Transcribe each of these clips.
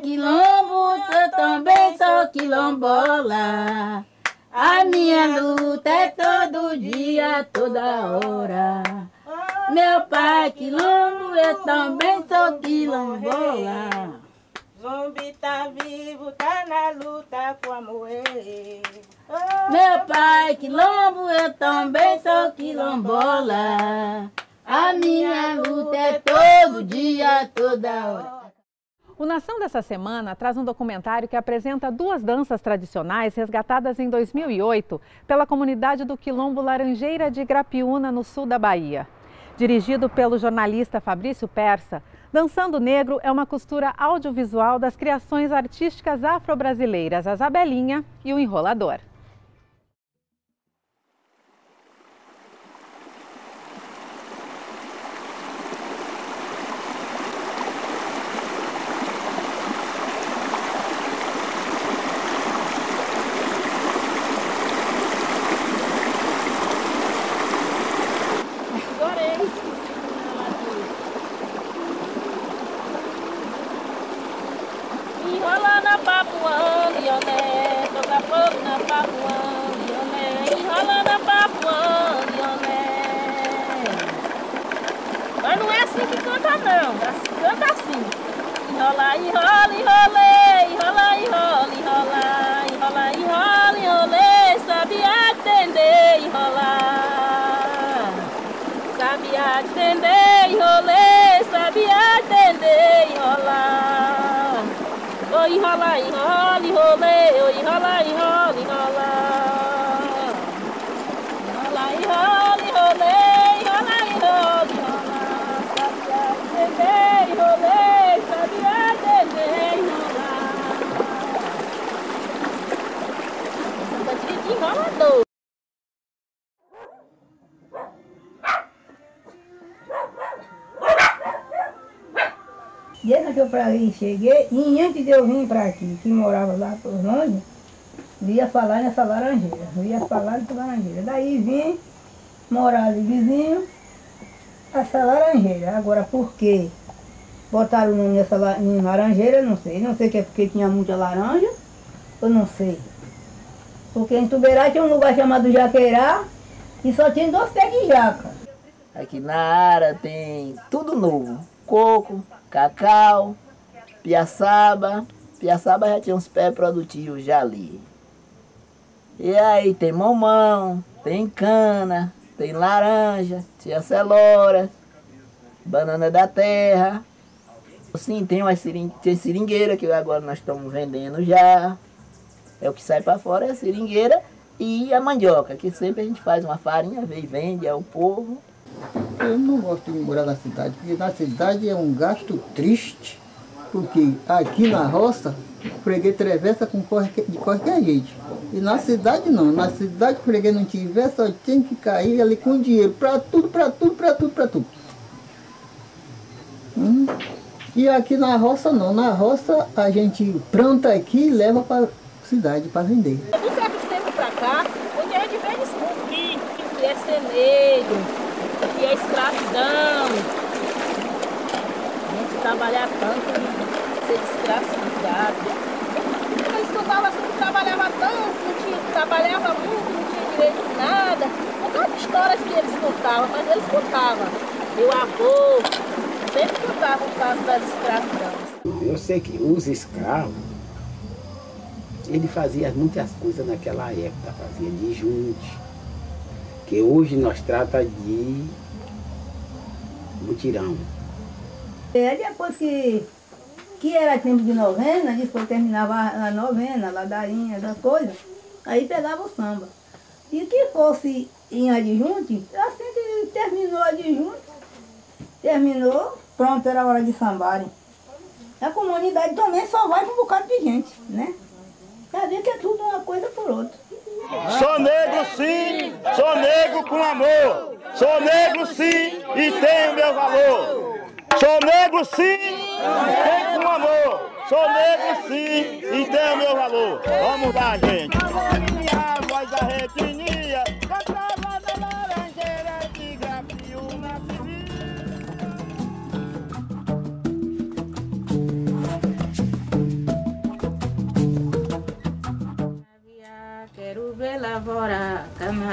quilombo, eu também sou quilombola. A minha luta é todo dia, toda hora. Meu pai quilombo, eu também sou quilombola. Zumbi tá vivo, tá na luta com a moer. Meu pai quilombo, eu também sou quilombola. A minha luta é todo dia, toda hora. O Nação dessa semana traz um documentário que apresenta duas danças tradicionais resgatadas em 2008 pela comunidade do Quilombo Laranjeira de Grapiúna, no sul da Bahia. Dirigido pelo jornalista Fabrício Persa, Dançando Negro é uma costura audiovisual das criações artísticas afro-brasileiras, a Zabelinha e o Enrolador. Enrola na papuana, ioné, toca fogo na papuana, ioné, enrola na papuana, ioné. Mas não é assim que canta não, assim, canta assim. Enrola, enrola, enrolei, enrola, enrola, enrola, enrola, enrola, enrolei, sabe atender, enrolar. Sabe atender, enrolei, sabe atender, enrolar. Oi, enrola, enrola, enrolei, oi, enrola, enrola. Enrola, enrola, enrolei, enrola, enrola, enrola. Sabe atender, enrolei, sabe atender, enrolar. Essa batida de enrolador. Desde que eu pra aí cheguei, e antes de eu vir pra aqui, que morava lá por longe, via falar nessa laranjeira, via falar nessa laranjeira. Daí vim morar ali vizinho, essa laranjeira. Agora por quê? Botaram o nome nessa laranjeira, não sei. Não sei que é porque tinha muita laranja, eu não sei. Porque em Tuberá tinha um lugar chamado Jaqueirá e só tinha dois pés de jaca. Aqui na área tem tudo novo. Coco, cacau, piaçaba. Piaçaba já tinha uns pés produtivos já ali. E aí tem mamão, tem cana, tem laranja, tia celora, banana da terra. Sim, tem uma sering... tem seringueira que agora nós estamos vendendo já. É o que sai para fora, é a seringueira e a mandioca, que sempre a gente faz uma farinha, vem e vende ao povo. Eu não gosto de morar na cidade, porque na cidade é um gasto triste, porque aqui na roça o freguês atravessa com de qualquer jeito. E na cidade não, na cidade o freguês não tiver, só tem que cair ali com dinheiro, para tudo, para tudo, para tudo, para tudo. Hum. E aqui na roça não, na roça a gente planta aqui e leva para cidade para vender. De certo tempo pra cá, onde a gente vem descobrir que é ser negro, que é escravidão. A gente trabalhar tanto, ser escravizado. Eu escutava assim trabalhava tanto, não tinha, trabalhava muito, não tinha direito de nada. Um bocado de histórias que eles contavam, mas eles contavam. Meu avô sempre contava o caso das escravidões. Eu sei que os escravos, ele fazia muitas coisas naquela época, fazia de junte, que hoje nós trata de mutirão. É, depois que, que era tempo de novena, depois terminava a novena, ladainha, das coisas, aí pegava o samba. E que fosse em adjunte, assim que terminou adjunte, terminou, pronto, era hora de sambarem. A comunidade também só vai com um bocado de gente, né? Quer ver que é tudo uma coisa por outra. Sou negro sim, sou negro com amor. Sou negro sim e tenho meu valor. Sou negro sim e tenho com amor. Sou negro sim e tenho meu valor. Vamos lá, gente. A voz da retiniia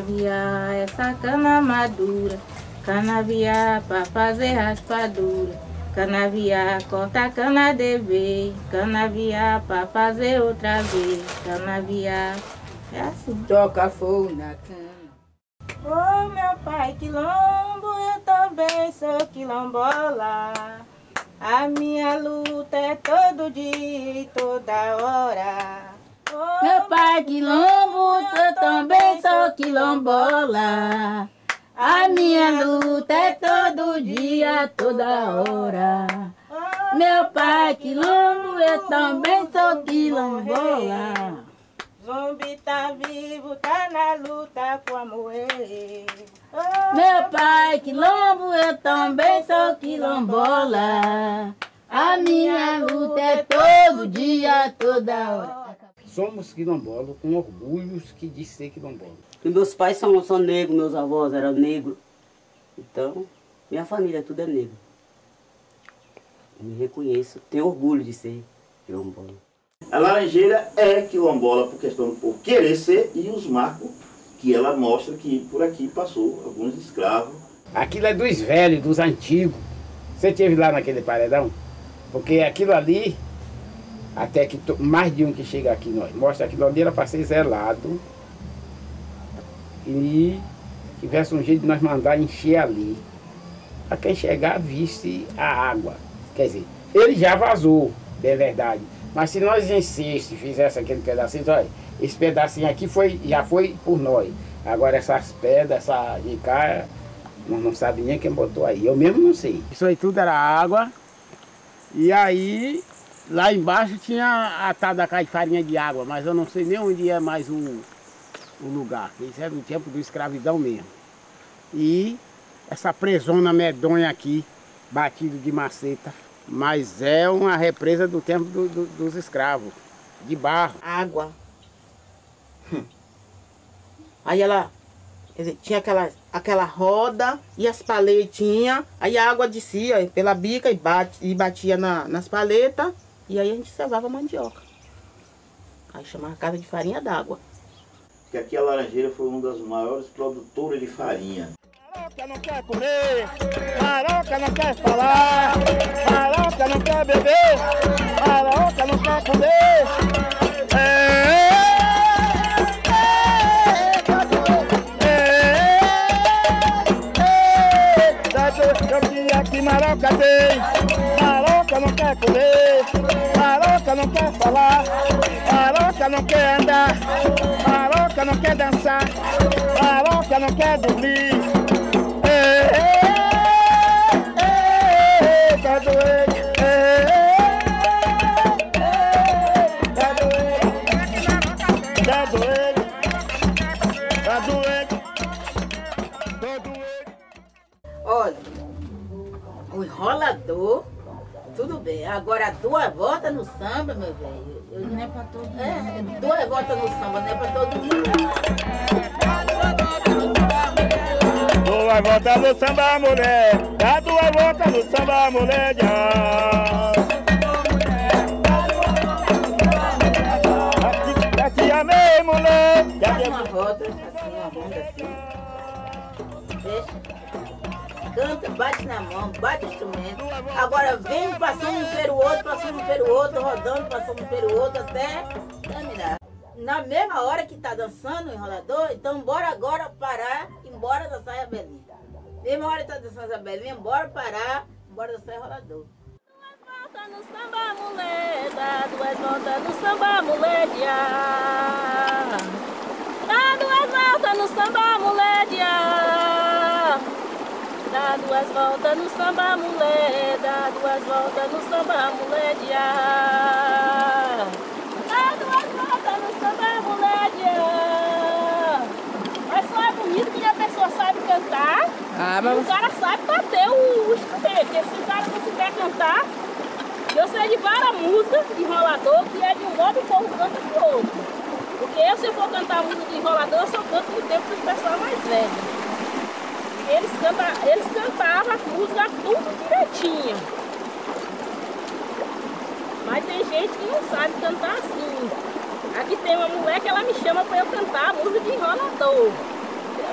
lavorar canaviar, essa cana madura. Canaviar pra fazer raspadura. Canaviar corta cana de vez. Canaviar pra fazer outra vez. Canaviar é assim. Toca fogo na cana. Ô meu pai quilombo, eu também sou quilombola. A minha luta é todo dia e toda hora. Ô, Meu pai quilombo, eu também sou quilombola. A minha luta é todo dia, toda hora. Meu pai quilombo, eu também sou quilombola. Zumbi tá vivo, tá na luta com a moer. Ô, Meu pai quilombo, eu também sou quilombola. A minha luta é todo dia, toda hora. Somos quilombolas com orgulho que diz ser quilombola. Meus pais são, são negros, meus avós eram negros. Então, minha família tudo é negro. Eu me reconheço, tenho orgulho de ser quilombola. A Laranjeira é quilombola por questão por querer ser e os marcos que ela mostra que por aqui passou alguns escravos. Aquilo é dos velhos, dos antigos. Você teve lá naquele paredão? Porque aquilo ali, até que mais de um que chega aqui, nós mostra aquilo ali era para ser zelado. E tivesse um jeito de nós mandar encher ali. Para quem chegar, visse a água. Quer dizer, ele já vazou, é verdade. Mas se nós enchesse, fizesse aquele pedacinho, olha, esse pedacinho aqui foi, já foi por nós. Agora essas pedras, essa de cá, nós não sabemos nem quem botou aí. Eu mesmo não sei. Isso aí tudo era água. E aí, lá embaixo tinha a caixa de farinha de água, mas eu não sei nem onde é mais o, o lugar. Isso é do tempo do escravidão mesmo. E essa presona medonha aqui, batido de maceta. Mas é uma represa do tempo do- do- dos escravos, de barro. água. Hum. Aí ela dizer, tinha aquela, aquela roda e as paletinhas, aí a água descia pela bica e, bate, e batia na, nas paletas, e aí a gente servava mandioca. Aí chamava casa de farinha d'água. Que aqui a Laranjeira foi uma das maiores produtoras de farinha. Maroca não quer comer, maroca não quer falar, maroca não quer beber, maroca não quer comer. É, que maroca tem, maroca não quer comer, maroca não quer falar, maroca não quer andar, maroca não quer dançar, maroca não quer dormir. Tá doente, tá doente, tá tá doente. Olha, o enrolador, tudo bem. Agora duas voltas no samba, meu velho. eu- Não é pra todo mundo. É, duas voltas no samba, não é pra todo mundo. Duas voltas no samba, mulher. Dá duas voltas no samba, mulher. Já. Aqui, aqui amei, mulher. Faz uma volta, Canta, bate na mão, bate o instrumento. Agora vem passando um pelo outro, passando um pelo outro, rodando, passando um pelo outro, até terminar. Na mesma hora que tá dançando o enrolador, então bora agora parar, embora dançar a belinha. Mesma hora que tá dançando a belinha, bora parar, bora dançar o enrolador. Volta no samba, mulher, dá duas voltas no samba, dia. Dá duas voltas no samba, dia. Dá duas voltas no samba, mulher, dá duas voltas no samba, mulher, dia. Dá duas voltas no samba, mulher, dia. Mas só é bonito que a pessoa sabe cantar. Ah, E o cara sabe bater o instrumento. Porque se o cara não souber cantar, eu sei de várias músicas de enrolador que é de um modo e o povo canta de outro. Porque eu, se eu for cantar música de enrolador, eu só canto no tempo dos pessoal mais velho. Eles, canta, eles cantavam as músicas tudo direitinho. Mas tem gente que não sabe cantar assim. Aqui tem uma mulher que ela me chama para eu cantar a música de enrolador.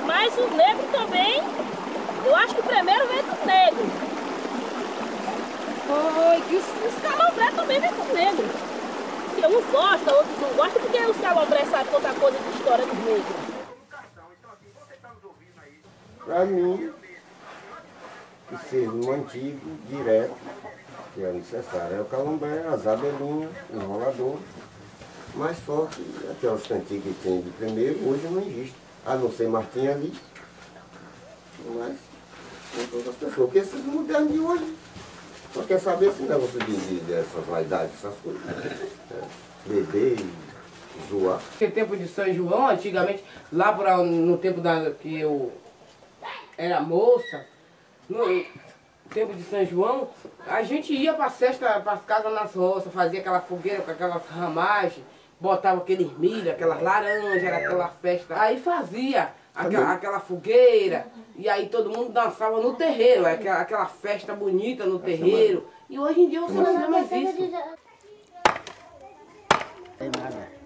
Mas o negro também, eu acho que o primeiro veio do negro. Foi, que os, os calombré também vem do negro. Porque uns gostam, outros não gostam, porque os calombré sabem contar coisa de história dos negros. Para mim, que seja mantido direto, que é necessário. É o calombré, as abelhinhas, enrolador. Mais forte, aquelas cantigas que tem de primeiro, hoje não existe. A não ser Martim ali. Mas tem todas as pessoas. Porque esses modernos de hoje só quer saber se negócio de, de, dessas vaidades, essas coisas. É, beber e zoar. Naquele tempo de São João, antigamente, lá por, no tempo da, que eu era moça, no tempo de São João, a gente ia para festa, para as casas nas roças, fazia aquela fogueira com aquelas ramagens, botava aqueles milho, aquelas laranjas, era aquela festa. Aí fazia aquela, aquela fogueira, e aí todo mundo dançava no terreiro, aquela, aquela festa bonita no terreiro. E hoje em dia você não vê mais isso. Tem nada.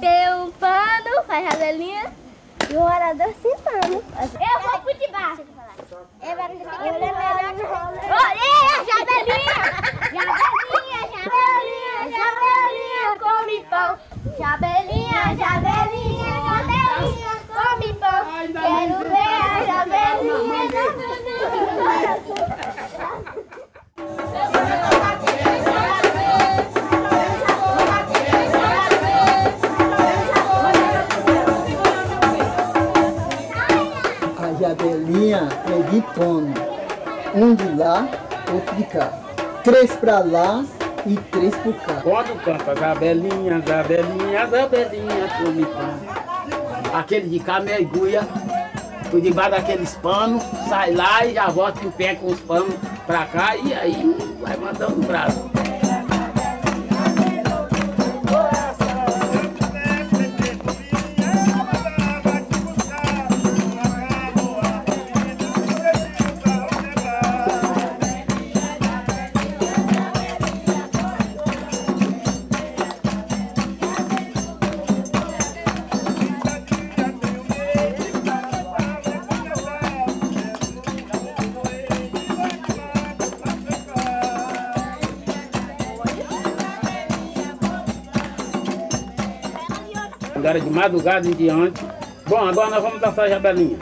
Tem um pano, faz jabelinha e um orador sem pano. Eu vou pro de baixo. Eu vou pro de baixo. Jabelinha! Jabelinha, jabelinha, jabelinha, come pão. Jabelinha, jabelinha, de pano. Um de lá, outro de cá. Três pra lá e três pro cá. Quando canta Zabelinha, Zabelinha, Zabelinha, come pão. Aquele de cá mergulha por debaixo daqueles panos, sai lá e já volta em pé com os panos pra cá e aí vai mandando o braço. Quando era de madrugada em diante. Bom, agora nós vamos dançar jabelinha.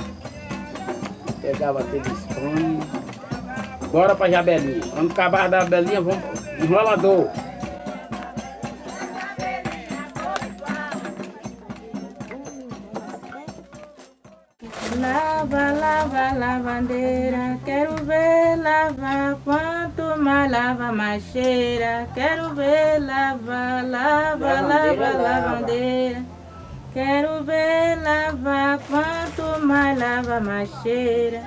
Pegava aqueles panos. Bora pra jabelinha. Quando acabar da jabelinha, vamos enrolador. Lava, lava, lavandeira, quero ver lavar, quanto mais lava, mais cheira. Quero ver lavar, lava, lava, lavandeira. Quero ver lavar, quanto mais lava, mais cheira.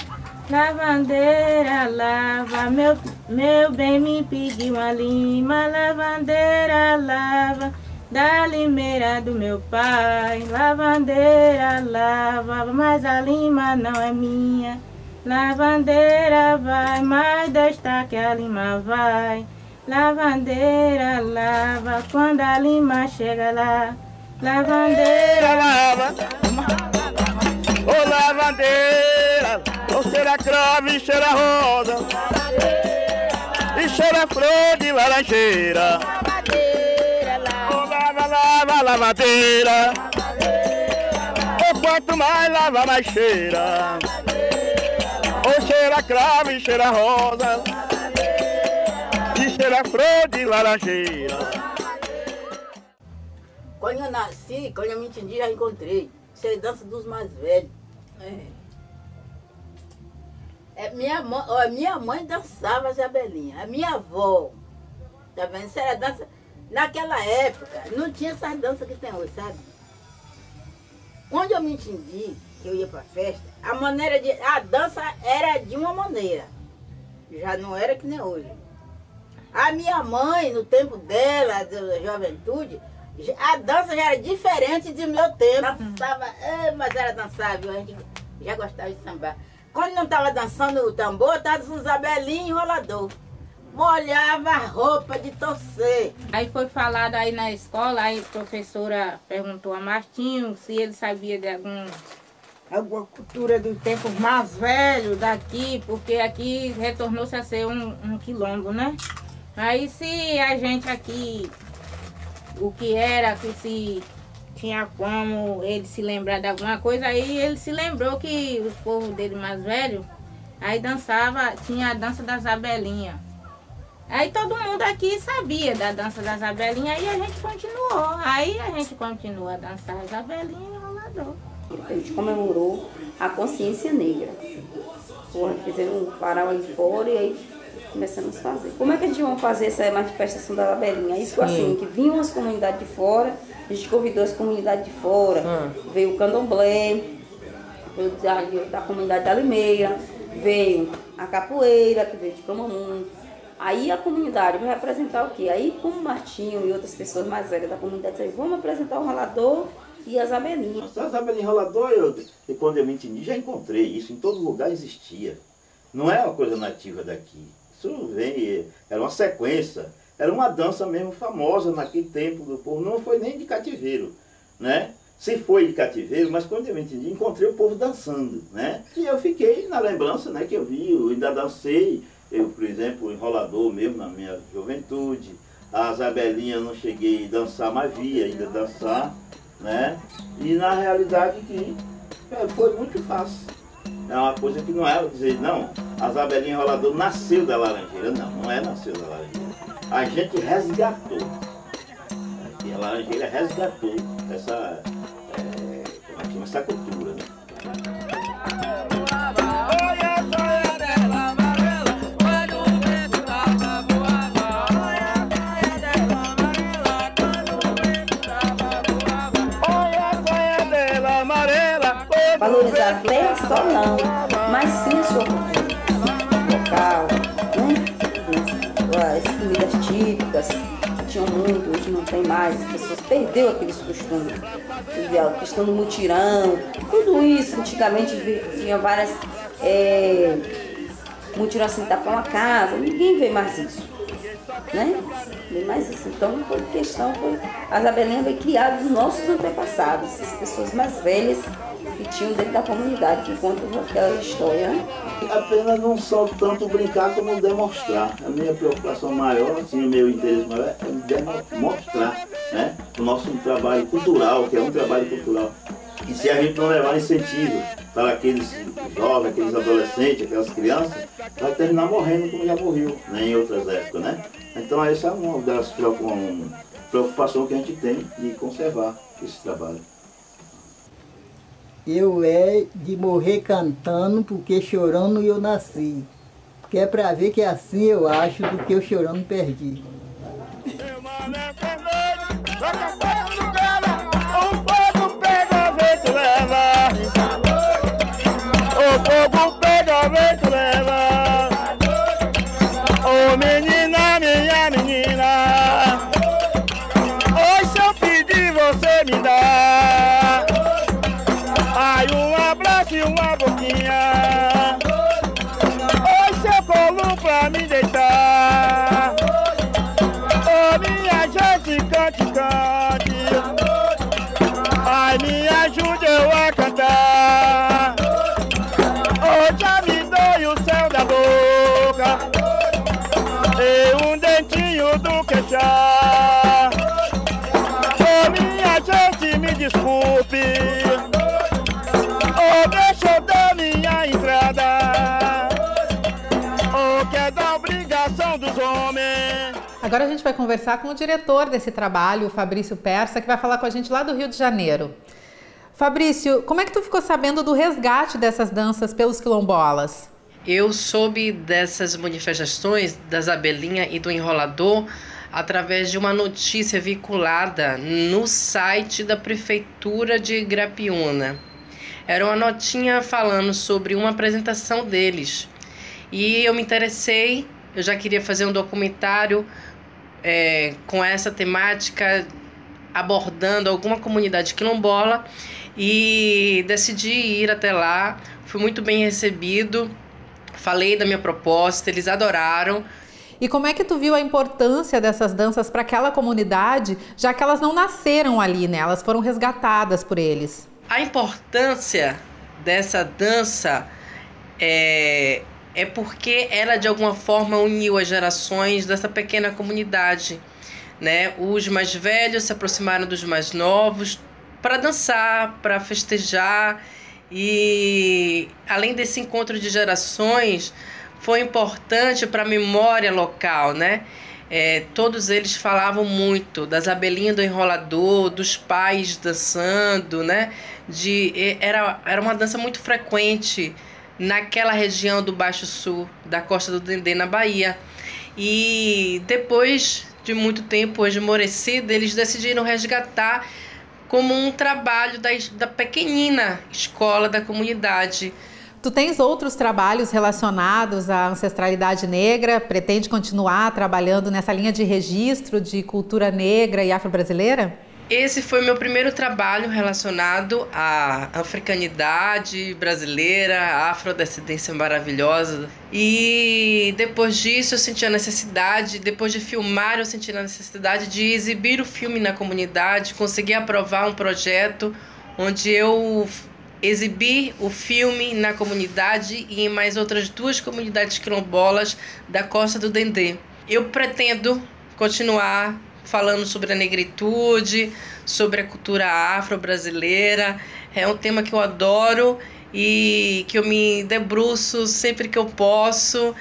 Lavandeira, lava, meu, meu bem me pediu uma lima. Lavandeira, lava, da limeira do meu pai. Lavandeira, lava, mas a lima não é minha. Lavandeira vai, mas desta que a lima vai. Lavandeira, lava, quando a lima chega lá. Lavandeira, lava. Ô lavandeira, ô cheira crave, cheira rosa. E cheira flor de laranjeira. Ô lava, lava, lavadeira. Ô quanto mais lava, mais cheira. Ô cheira crave, cheira rosa. E cheira flor de laranjeira. Quando eu nasci, quando eu me entendi, já encontrei. Isso é dança dos mais velhos. É, minha, mãe, ó, minha mãe dançava jabelinha. A minha avó, tá vendo? Isso era dança. Naquela época, não tinha essas danças que tem hoje, sabe? Quando eu me entendi que eu ia pra festa, a maneira de. A dança era de uma maneira. Já não era que nem hoje. A minha mãe, no tempo dela, da juventude, a dança já era diferente do meu tempo. Dançava, mas era dançável, a gente já gostava de sambar. quando não estava dançando o tambor, estava dançando Zabelinha enrolador. Molhava a roupa de torcer. Aí foi falado aí na escola, aí a professora perguntou a Martinho se ele sabia de algum, alguma cultura do tempo mais velho daqui, porque aqui retornou-se a ser um, um quilombo, né? Aí se a gente aqui, o que era, que se tinha como ele se lembrar de alguma coisa, aí ele se lembrou que os povos dele mais velhos, aí dançava, tinha a dança das abelinhas. Aí todo mundo aqui sabia da dança das abelinhas e a gente continuou. Aí a gente continua a dançar as abelinhas e rolador. A gente comemorou a consciência negra. Fizeram um varal aí fora e aí começamos a fazer. Como é que a gente vai fazer essa manifestação da abelinha? Isso foi assim, que vinham as comunidades de fora, a gente convidou as comunidades de fora, Hum. veio o candomblé, veio da, da comunidade da Limeira, veio a capoeira, que veio de Camamu. Aí a comunidade vai apresentar o quê? Aí como o Martinho e outras pessoas mais velhas da comunidade disseram, vamos apresentar o ralador e as abelhinhas. As abelhas enrolador, eu, e quando eu me entendi, já encontrei isso, em todo lugar existia. Não é uma coisa nativa daqui. Isso vem, era uma sequência, era uma dança mesmo famosa naquele tempo do povo, não foi nem de cativeiro, né? Se foi de cativeiro, mas quando eu entendi, encontrei o povo dançando, né? E eu fiquei na lembrança, né, que eu vi, eu ainda dancei, eu, por exemplo, enrolador mesmo na minha juventude, as abelinhas eu não cheguei a dançar, mas vi ainda dançar, né? E na realidade que é, foi muito fácil. É uma coisa que não é dizer, não, as abelhinhas enrolador nasceu da laranjeira. Não, não é nasceu da laranjeira. A gente resgatou. E a laranjeira resgatou essa, como é essa cultura. Né? Valorizar a só não, mas sim a sua cultura local, né? As comidas típicas, que tinham muito, hoje não tem mais, as pessoas perderam aqueles costumes. A questão do mutirão, tudo isso, antigamente tinha várias. É, mutirão assim, tapar uma casa, ninguém vê mais isso. Né? Vê mais isso. Então foi questão, foi. As abelhinhas foi criadas dos nossos antepassados, as pessoas mais velhas tinham dentro da comunidade, que contam aquela história. Né? Apenas não só tanto brincar como demonstrar. A minha preocupação maior, assim, o meu interesse maior é mostrar né, o nosso trabalho cultural, que é um trabalho cultural. E se a gente não levar incentivo para aqueles jovens, aqueles adolescentes, aquelas crianças, vai terminar morrendo como já morreu né, em outras épocas. Né? Então essa é uma das preocupações que a gente tem de conservar esse trabalho. Eu é de morrer cantando, porque chorando eu nasci. Que é pra ver que assim eu acho do que eu chorando perdi. O pega, vento leva. O fogo homens. Agora a gente vai conversar com o diretor desse trabalho, o Fabrício Persa, que vai falar com a gente lá do Rio de Janeiro. Fabrício, como é que tu ficou sabendo do resgate dessas danças pelos quilombolas? Eu soube dessas manifestações das abelhinhas e do enrolador através de uma notícia vinculada no site da prefeitura de Grapiúna. Era uma notinha falando sobre uma apresentação deles. E eu me interessei, eu já queria fazer um documentário é, com essa temática abordando alguma comunidade quilombola e decidi ir até lá. Fui muito bem recebido, falei da minha proposta, eles adoraram. E como é que tu viu a importância dessas danças para aquela comunidade, já que elas não nasceram ali, né? Elas foram resgatadas por eles. A importância dessa dança é, é porque ela de alguma forma uniu as gerações dessa pequena comunidade. Né? Os mais velhos se aproximaram dos mais novos para dançar, para festejar e além desse encontro de gerações, foi importante para a memória local, né? É, todos eles falavam muito das abelhinhas do enrolador, dos pais dançando, né? De, era, era uma dança muito frequente naquela região do Baixo Sul, da costa do Dendê, na Bahia. E depois de muito tempo esmorecida, eles decidiram resgatar como um trabalho da, da pequenina escola da comunidade. Tu tens outros trabalhos relacionados à ancestralidade negra? Pretende continuar trabalhando nessa linha de registro de cultura negra e afro-brasileira? Esse foi meu primeiro trabalho relacionado à africanidade brasileira, à afrodescendência maravilhosa. E depois disso eu senti a necessidade, depois de filmar, eu senti a necessidade de exibir o filme na comunidade, consegui aprovar um projeto onde eu exibir o filme na comunidade e em mais outras duas comunidades quilombolas da Costa do Dendê. Eu pretendo continuar falando sobre a negritude, sobre a cultura afro-brasileira. É um tema que eu adoro e que eu me debruço sempre que eu posso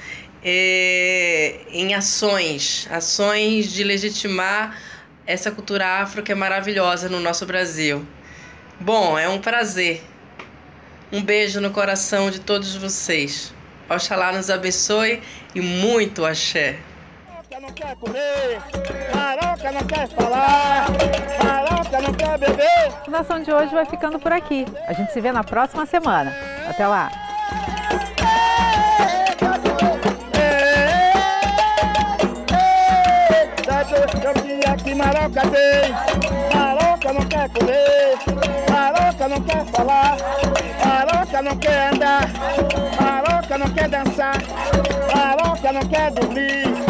é, em ações, ações de legitimar essa cultura afro que é maravilhosa no nosso Brasil. Bom, é um prazer um beijo no coração de todos vocês. Oxalá nos abençoe e muito axé. Não quer comer, maroca não quer falar, maroca não quer beber. A nação de hoje vai ficando por aqui. A gente se vê na próxima semana. Até lá. que maroca tem, maroca não quer comer, maroca não quer falar. Maroca não quer andar, maroca não quer dançar, maroca não quer dormir.